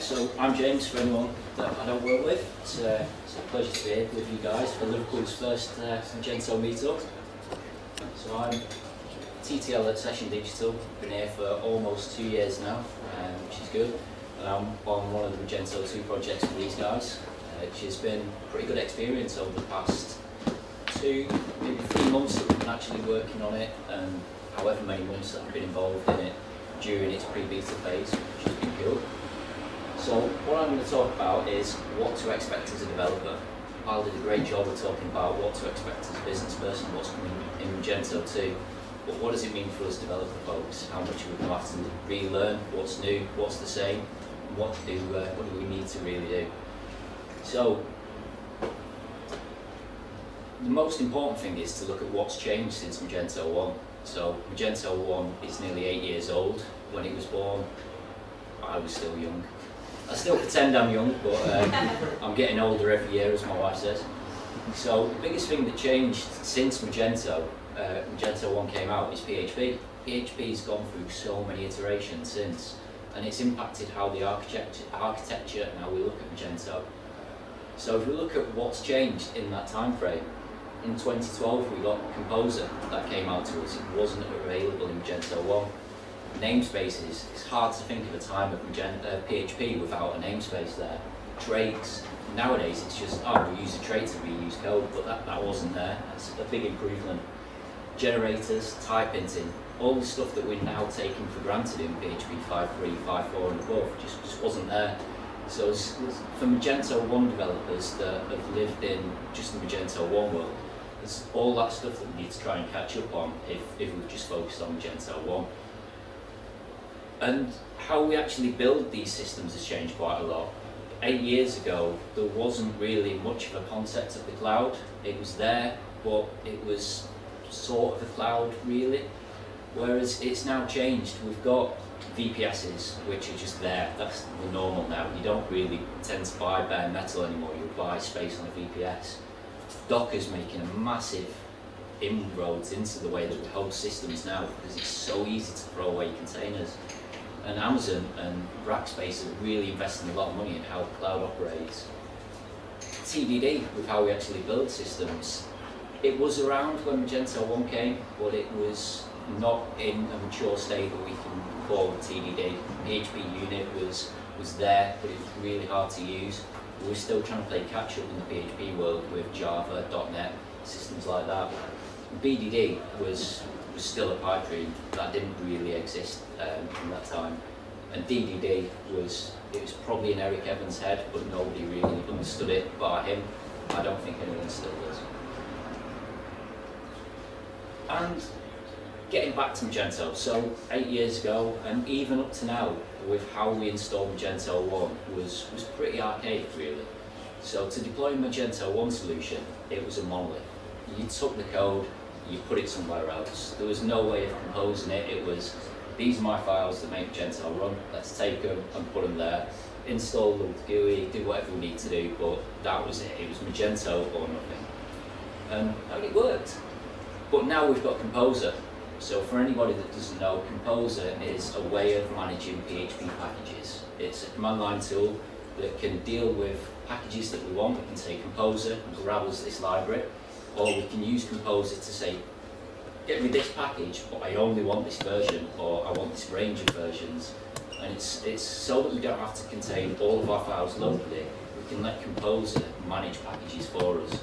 So I'm James, for anyone that I don't work with. It's, uh, it's a pleasure to be here with you guys for Liverpool's first uh, meetup. So I'm TTL at Session Digital, been here for almost two years now, um, which is good. And I'm on one of the Magento 2 projects with these guys, uh, which has been a pretty good experience over the past two, maybe three months that we've been actually working on it, and however many months that I've been involved in it during its pre-beta phase, which has been cool. So what I'm going to talk about is what to expect as a developer. Al did a great job of talking about what to expect as a business person, what's coming in Magento 2. But what does it mean for us developer folks? How much are we going to have to relearn? What's new? What's the same? What do, uh, what do we need to really do? So the most important thing is to look at what's changed since Magento 1. So Magento 1 is nearly eight years old. When it was born, I was still young. I still pretend I'm young, but um, I'm getting older every year, as my wife says. So the biggest thing that changed since Magento, uh, Magento 1 came out, is PHP. PHP's gone through so many iterations since, and it's impacted how the architecture, architecture and how we look at Magento. So if we look at what's changed in that time frame, in 2012 we got Composer that came out to us. It wasn't available in Magento 1. Namespaces, it's hard to think of a time of Magento, uh, PHP without a namespace there. Traits, nowadays it's just, oh, we use a trait to reuse code, but that, that wasn't there. That's a big improvement. Generators, type hinting, all the stuff that we're now taking for granted in PHP 5.3, 5.4 and above just, just wasn't there. So for Magento 1 developers that have lived in just the Magento 1 world, there's all that stuff that we need to try and catch up on if, if we've just focused on Magento 1. And how we actually build these systems has changed quite a lot. Eight years ago, there wasn't really much of a concept of the cloud. It was there, but it was sort of a cloud, really. Whereas it's now changed. We've got VPSs, which are just there. That's the normal now. You don't really tend to buy bare metal anymore. You buy space on a VPS. Docker's making a massive inroads into the way that we host systems now because it's so easy to throw away containers. And Amazon and Rackspace are really investing a lot of money in how cloud operates. TDD, with how we actually build systems, it was around when Magento 1 came, but it was not in a mature state that we can call TDD. PHP unit was, was there, but it was really hard to use. We were still trying to play catch up in the PHP world with Java, .NET, systems like that. BDD was, was still a pipe dream that didn't really exist um, in that time. And DDD was, it was probably in Eric Evans' head, but nobody really understood it by him. I don't think anyone still does. And getting back to Magento, so eight years ago, and even up to now, with how we installed Magento 1 was, was pretty archaic really. So to deploy Magento 1 solution, it was a monolith. You took the code, you put it somewhere else. There was no way of composing it. It was, these are my files that make Magento run. Let's take them and put them there. Install the GUI, do whatever we need to do, but that was it. It was Magento or nothing. Um, and it worked. But now we've got Composer. So for anybody that doesn't know, Composer is a way of managing PHP packages. It's a command line tool that can deal with packages that we want. We can say Composer grab us this library, or we can use Composer to say, get me this package, but I only want this version, or I want this range of versions. And it's, it's so that we don't have to contain all of our files locally, we can let Composer manage packages for us,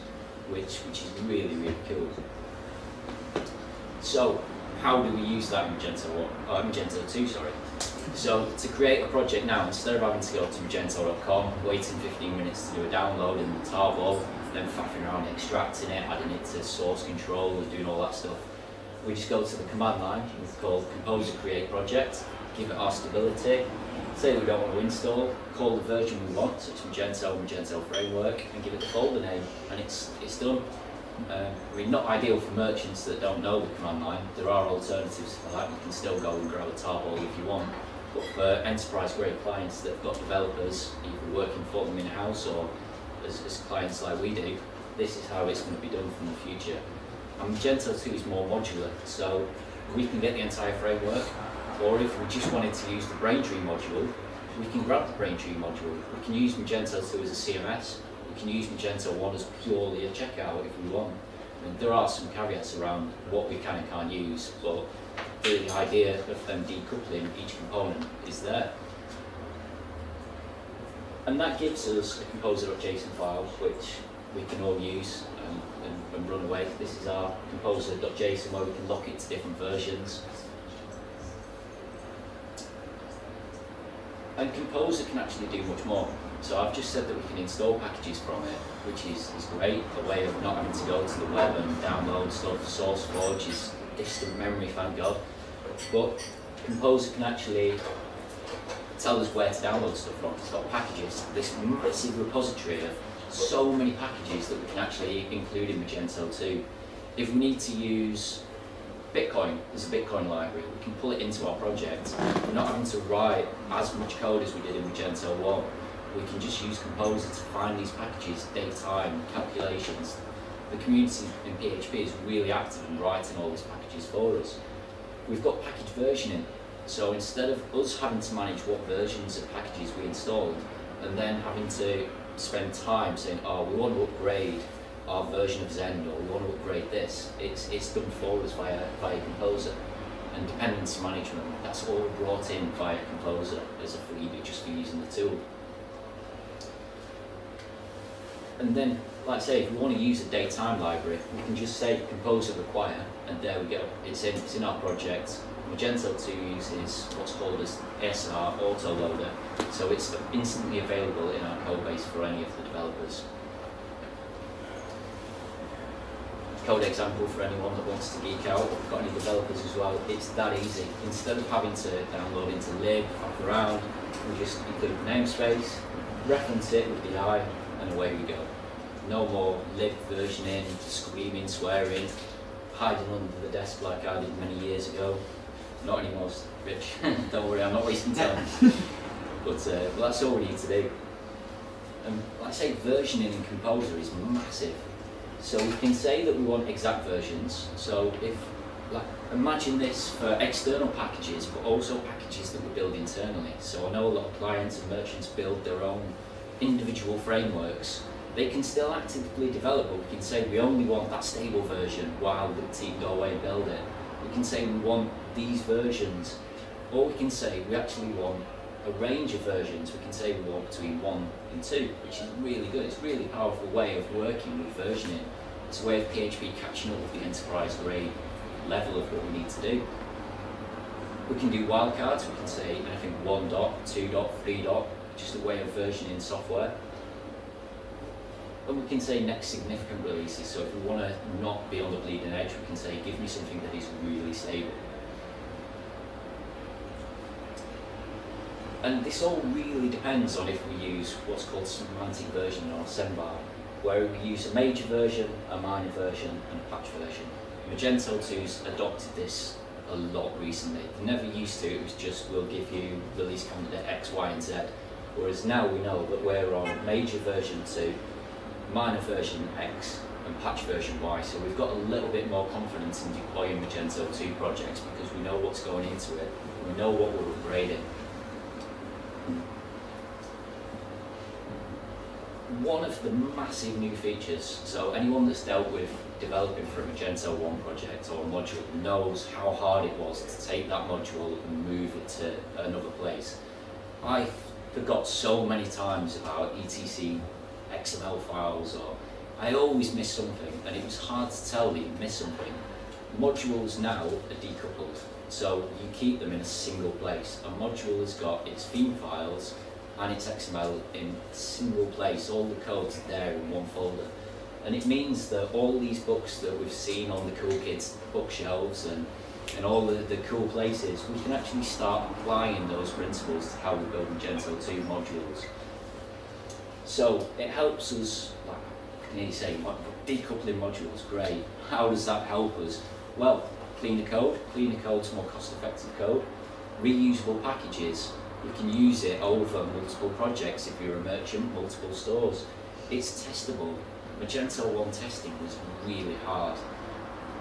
which, which is really, really cool. So, how do we use that in Magento 1, uh, Magento 2, sorry. So to create a project now, instead of having to go to magento.com, waiting 15 minutes to do a download in the then faffing around extracting it, adding it to source control and doing all that stuff, we just go to the command line, it's called composer create project, give it our stability, say we don't want to install, call the version we want, so it's Magento, Magento framework, and give it the folder name, and it's, it's done. Um, I mean, not ideal for merchants that don't know the command line. There are alternatives for that. You can still go and grab a tarball if you want. But for enterprise-grade clients that have got developers either working for them in-house or as, as, clients like we do, this is how it's going to be done from the future. And Magento 2 is more modular, so we can get the entire framework, or if we just wanted to use the Braintree module, we can grab the Braintree module, we can use Magento 2 as a CMS, we can use Magento 1 as purely a checkout if we want. There are some caveats around what we can and can't use, but the idea of them decoupling each component is there. And that gives us a composer.json file which we can all use and, and, and run away. This is our composer.json where we can lock it to different versions. And Composer can actually do much more. So I've just said that we can install packages from it, which is, is great, a way of not having to go to the web and download stuff. SourceForge is distant memory, thank God. But Composer can actually tell us where to download stuff from. It's got Packagist, this massive repository of so many packages that we can actually include in Magento 2. If we need to use Bitcoin as a Bitcoin library, we can pull it into our project. We're not having to write as much code as we did in Magento 1. We can just use Composer to find these packages, date time, calculations. The community in PHP is really active in writing all these packages for us. We've got package versioning, so instead of us having to manage what versions of packages we installed, and then having to spend time saying, oh, we want to upgrade our version of Zend or we want to upgrade this, it's, it's done for us via, via Composer. And dependency management, that's all brought in via Composer as a freebie just for using the tool. And then, like I say, if we want to use a daytime library, we can just say Composer require, and there we go. It's in, it's in our project. Magento 2 uses what's called as PSR autoloader, so it's instantly available in our code base for any of the developers. Code example for anyone that wants to geek out, we've got any developers as well, it's that easy. Instead of having to download into lib, faff around, we just include namespace, reference it with the I, and away we go. No more lib versioning, screaming, swearing, hiding under the desk like I did many years ago. Not anymore, Rich. Don't worry, I'm not wasting time. but uh, well, that's all we need to do. And like I say, versioning in Composer is massive. So we can say that we want exact versions. So if, like, imagine this for external packages, but also packages that we build internally. So I know a lot of clients and merchants build their own individual frameworks. They can still actively develop, but we can say we only want that stable version while the team go away and build it. We can say we want these versions, or we can say we actually want a range of versions. We can say we want between one and two, which is really good. It's a really powerful way of working with versioning. It's a way of PHP catching up with the enterprise grade level of what we need to do. We can do wildcards. We can say anything one dot, two dot, three dot, just a way of versioning software. And we can say next significant releases. So if we want to not be on the bleeding edge, we can say give me something that is really stable. And this all really depends on if we use what's called semantic version or SemVer, where we use a major version, a minor version, and a patch version. Magento 2's adopted this a lot recently. They never used to, it was just we'll give you release candidate X, Y, and Z. Whereas now we know that we're on major version 2, minor version X, and patch version Y. So we've got a little bit more confidence in deploying Magento 2 projects because we know what's going into it, we know what we're upgrading. one of the massive new features, so anyone that's dealt with developing for a Magento 1 project or a module knows how hard it was to take that module and move it to another place. I forgot so many times about etc XML files or I always miss something and it was hard to tell that you missed something. Modules now are decoupled, so you keep them in a single place. A module has got its theme files and its XML in a single place, all the code's there in one folder. And it means that all these books that we've seen on the cool kids bookshelves and, and all the, the cool places, we can actually start applying those principles to how we build Magento 2 modules. So it helps us, like, can you say, decoupling modules, great. How does that help us? Well, cleaner code, cleaner code's more cost-effective code. Reusable packages, you can use it over multiple projects if you're a merchant, multiple stores. It's testable. Magento 1 testing was really hard.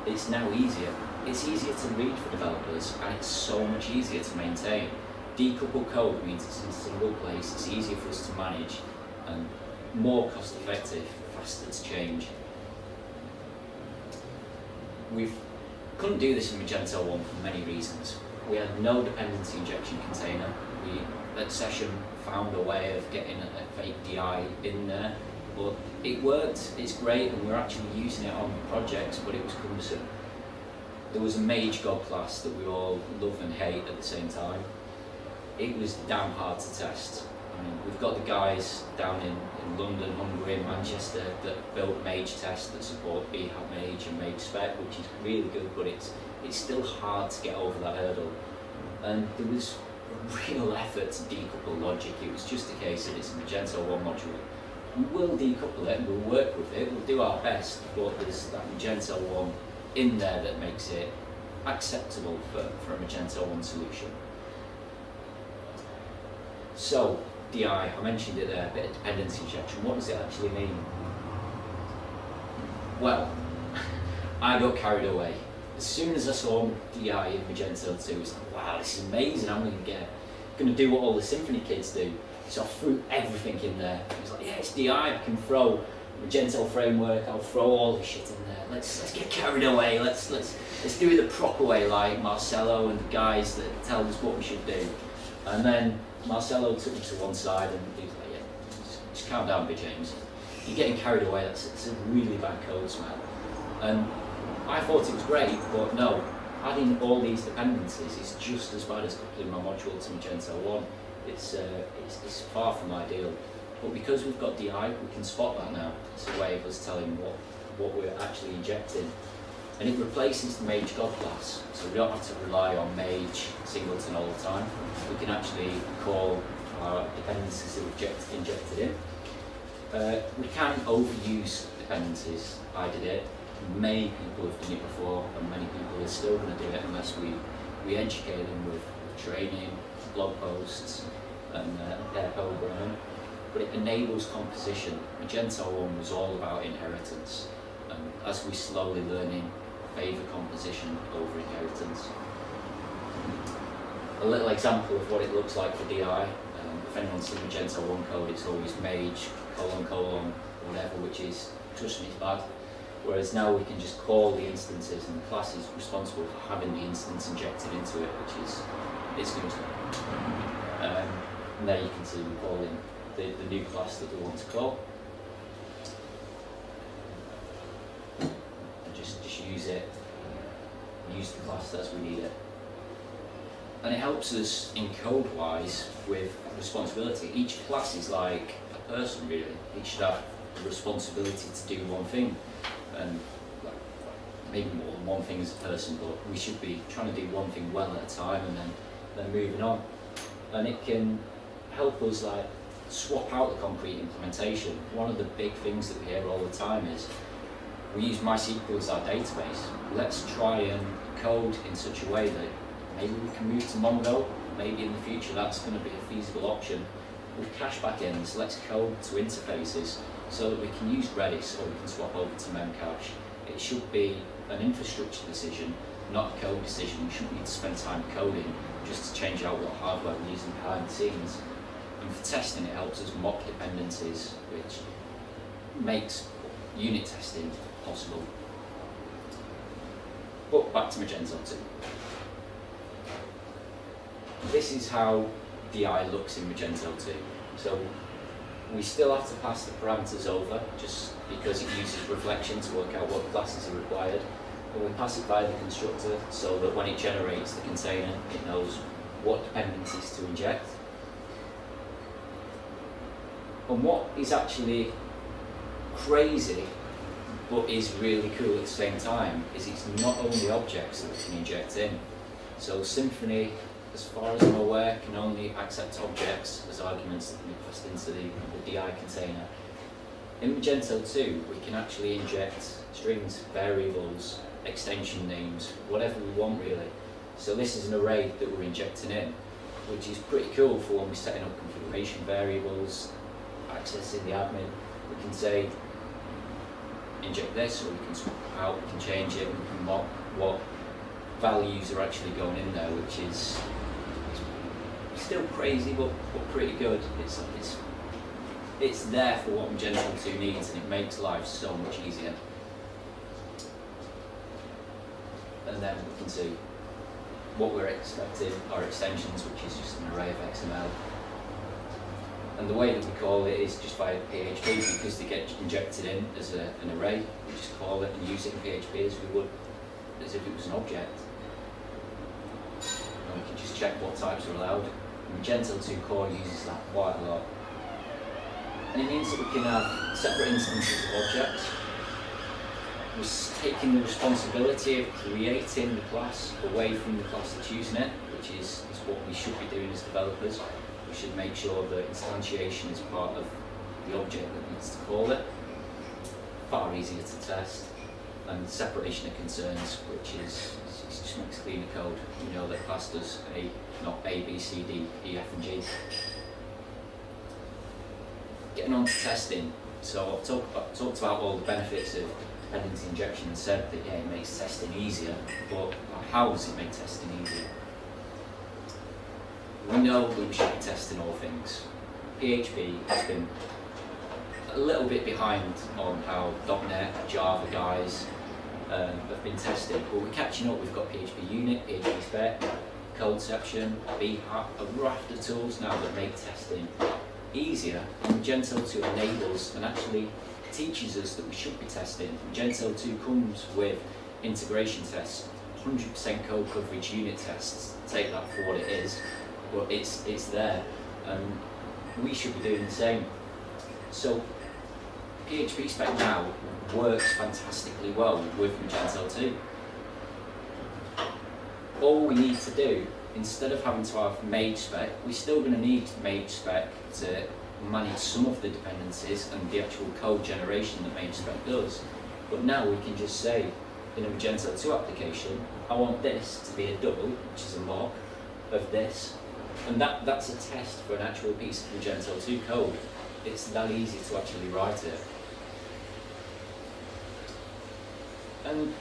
It's now easier. It's easier to read for developers and it's so much easier to maintain. decoupled code means it's in a single place, it's easier for us to manage, and more cost effective, faster to change. We couldn't do this in Magento 1 for many reasons. We had no dependency injection container. We, at session, found a way of getting a fake DI in there, but it worked, it's great, and we're actually using it on projects, but it was cumbersome. There was a mage god class that we all love and hate at the same time. It was damn hard to test. I mean, we've got the guys down in, in London, Hungary, and Manchester that built Mage tests that support Behat Mage and Mage Spec, which is really good, but it's it's still hard to get over that hurdle. And there was a real effort to decouple logic. It was just a case of it's a Magento 1 module. We will decouple it we'll work with it, we'll do our best, but there's that Magento 1 in there that makes it acceptable for, for a Magento 1 solution. So, DI, I mentioned it there, a bit of dependency injection. What does it actually mean? Well, I got carried away. As soon as I saw DI in Magento 2, was like, wow, this is amazing. I'm going to get, going to do what all the Symfony kids do. So I threw everything in there. It was like, yeah, it's DI. I can throw Magento framework. I'll throw all the shit in there. Let's let's get carried away. Let's let's let's do it the proper way, like Marcelo and the guys that tell us what we should do. And then Marcelo took me to one side and he was like, yeah, just, just calm down a bit, James. You're getting carried away, that's it's a really bad code smell. And I thought it was great, but no, adding all these dependencies is just as bad as coupling my module to Magento 1. It's, uh, it's, it's far from ideal. But because we've got DI, we can spot that now. It's a way of us telling what, what we're actually injecting. And it replaces the Mage God class, so we don't have to rely on Mage singleton all the time. We can actually call our dependencies that we've injected in. Uh, we can overuse dependencies. I did it. Many people have done it before, and many people are still going to do it unless we, we educate them with, training, blog posts, and uh, pair programming. But it enables composition. Magento 1 was all about inheritance. And as we're slowly learning favour composition over inheritance. A little example of what it looks like for DI. Um, if anyone's seen Magento 1 code, it's always mage, colon, colon, whatever, which is, trust me, it's bad. Whereas now we can just call the instances and the class is responsible for having the instance injected into it, which is, is good. Um, and there you can see we're calling the, the new class that we want to call. use it, use the class as we need it. And it helps us in code-wise with responsibility. Each class is like a person really. Each should have the responsibility to do one thing. And maybe more than one thing as a person, but we should be trying to do one thing well at a time and then, then moving on. And it can help us like swap out the concrete implementation. One of the big things that we hear all the time is we use MySQL as our database. Let's try and code in such a way that maybe we can move to Mongo, maybe in the future that's going to be a feasible option. With cache backends, let's code to interfaces so that we can use Redis or we can swap over to Memcache. It should be an infrastructure decision, not a code decision. We shouldn't need to spend time coding just to change out what hardware we're using behind the scenes. And for testing, it helps us mock dependencies, which makes unit testing possible. But back to Magento 2. This is how DI looks in Magento 2. So we still have to pass the parameters over just because it uses reflection to work out what classes are required. But we pass it by the constructor so that when it generates the container, it knows what dependencies to inject. And what is actually crazy but is really cool at the same time is it's not only objects that we can inject in. So Symfony, as far as I'm aware, can only accept objects as arguments that can be passed into the, the DI container. In Magento 2, we can actually inject strings, variables, extension names, whatever we want really. So this is an array that we're injecting in, which is pretty cool for when we're setting up configuration variables, accessing the admin. We can say inject this, or we can swap out, we can change it, we can mock what values are actually going in there, which is still crazy, but, but pretty good. It's, it's, it's there for what Magento 2 needs, and it makes life so much easier. And then we can see what we're expecting, our extensions, which is just an array of XML. And the way that we call it is just via PHP because they get injected in as a, an array. We just call it and use it in PHP as we would as if it was an object. And we can just check what types are allowed. Magento 2 Core uses that quite a lot. And it means that we can have separate instances of objects. We're taking the responsibility of creating the class away from the class that's using it, which is, is what we should be doing as developers. Should make sure that instantiation is part of the object that needs to call it. Far easier to test and separation of concerns, which is just makes cleaner code. You know that class does A, not A, B, C, D, E, F, and G. Getting on to testing. So I've talked about, talked about all the benefits of dependency injection and said that yeah, it makes testing easier, but how does it make testing easier? We know that we should be testing all things. PHP has been a little bit behind on how .NET, Java guys um, have been tested, but we're catching up. We've got PHP Unit, PHP Spec, Codeception, Behat, a raft of tools now that make testing easier. And Magento 2 enables and actually teaches us that we should be testing. Magento 2 comes with integration tests, 100% code coverage unit tests. Take that for what it is, but it's it's there, and we should be doing the same. So PHP spec now works fantastically well with Magento 2. All we need to do, instead of having to have mage spec, we're still going to need mage spec to manage some of the dependencies and the actual code generation that mage spec does. But now we can just say, in a Magento 2 application, I want this to be a double, which is a mock, of this. And that, that's a test for an actual piece of Magento 2 code. It's that easy to actually write it. And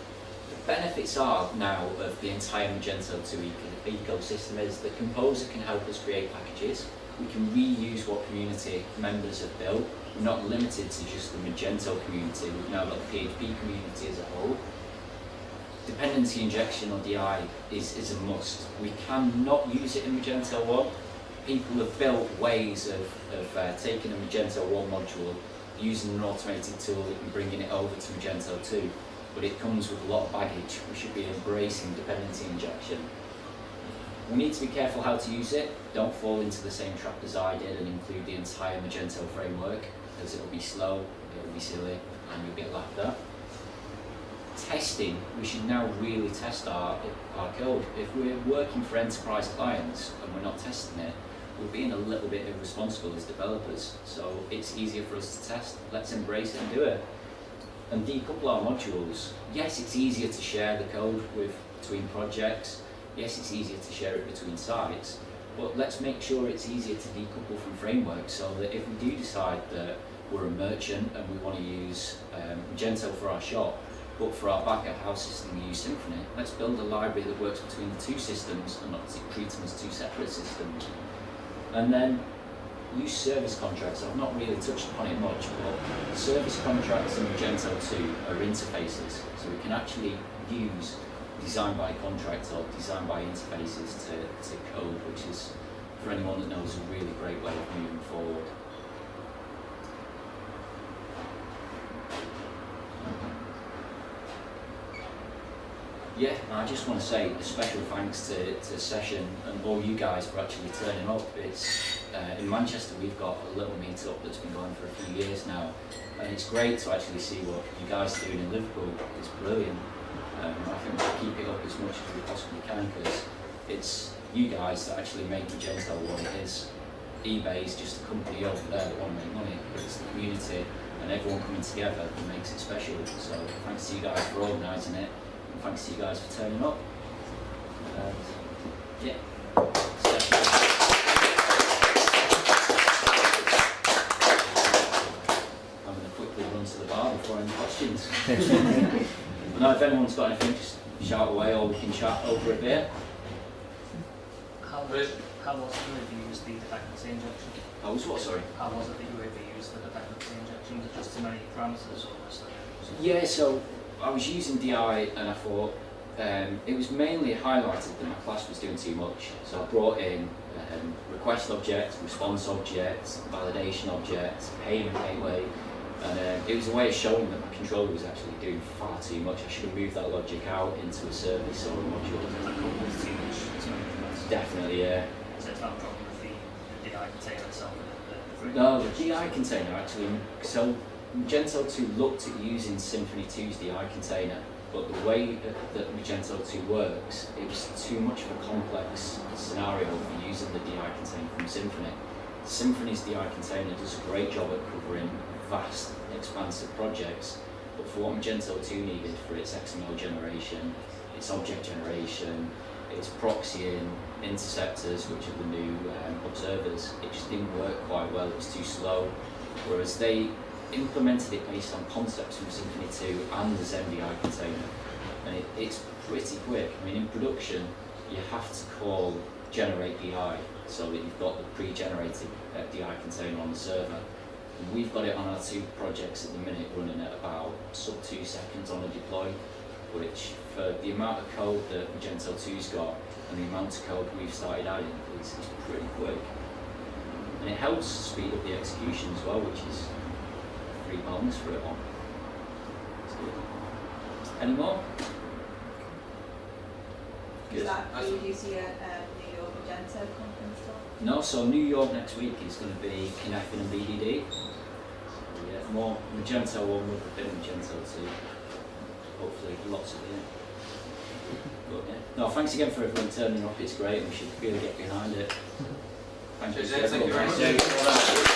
the benefits are now of the entire Magento 2 eco ecosystem is that Composer can help us create packages. We can reuse what community members have built. We're not limited to just the Magento community, we've now got the PHP community as a whole. Dependency injection or DI is, is a must. We cannot use it in Magento 1. People have built ways of, of uh, taking a Magento 1 module, using an automated tool and bringing it over to Magento 2 but it comes with a lot of baggage. We should be embracing dependency injection. We need to be careful how to use it. Don't fall into the same trap as I did and include the entire Magento framework, because it'll be slow, it'll be silly, and you'll get laughed at. Testing, we should now really test our, our code. If we're working for enterprise clients and we're not testing it, we're being a little bit irresponsible as developers. So it's easier for us to test. Let's embrace it and do it and decouple our modules. Yes, it's easier to share the code with between projects. Yes, it's easier to share it between sites. But let's make sure it's easier to decouple from frameworks so that if we do decide that we're a merchant and we want to use um, Magento for our shop, but for our back house system we use Symfony. let's build a library that works between the two systems and not treat them as two separate systems. And then use service contracts. I've not really touched upon it much, but service contracts in Magento 2 are interfaces. So we can actually use design by contract or design by interfaces to, to code, which is, for anyone that knows, a really great way of moving forward. Yeah, I just want to say a special thanks to, to Session and all you guys for actually turning up. It's uh, in Manchester we've got a little meetup that's been going for a few years now and it's great to actually see what you guys are doing in Liverpool. It's brilliant. Um, I think we'll keep it up as much as we possibly can because it's you guys that actually make the Magento what it is. eBay is just a company over there that want to make money, but it's the community and everyone coming together that makes it special. So thanks to you guys for organising it and thanks to you guys for turning up. And, yeah. I'm going to quickly run to the bar before any questions. now, if anyone's got anything, just shout away or we can chat over a bit. How much, How was it that you used the dependency injection? I was what, sorry? How was it that you overused the dependency injection? Was it just too many parameters or was there... Yeah, so I was using DI and I thought um, it was mainly highlighted that my class was doing too much. So I brought in um, request objects, response objects, validation objects, payment gateway, and um, it was a way of showing that my controller was actually doing far too much. I should have moved that logic out into a service or a module. Too much, too many parameters. Definitely, yeah. So it's not a problem with the, the DI container itself the, the No, the DI container actually, so Magento 2 looked at using Symfony 2's DI container, but the way that- Magento 2 works, it was too much of a complex scenario for using the DI container from Symfony. Symfony's DI container does a great job at covering vast, expansive projects, but for what Magento 2 needed for its XML generation, its object generation, its proxying, interceptors, which are the new um, observers, it just didn't work quite well, it was too slow. Whereas they implemented it based on concepts from Symfony 2 and the Zend DI container, and it, it's pretty quick. I mean, in production, you have to call generate DI so that you've got the pre-generated uh, DI container on the server. And we've got it on our two projects at the minute running at about sub two seconds on a deploy, which for the amount of code that Magento 2's got and the amount of code we've started adding is, is pretty quick. And it helps speed up the execution as well, which is a free for it all. It's. Any more? Is Good. that previously at um, New York Magento conference talk? No, so New York next week is going to be Kinectin and BDD. So yeah, more Magento 1 with a bit of Magento 2. Hopefully lots of it. But yeah. No, thanks again for everyone turning up, it's great and we should really get behind it. Thank you. Cheers, Ed. Thank you very much. Jake.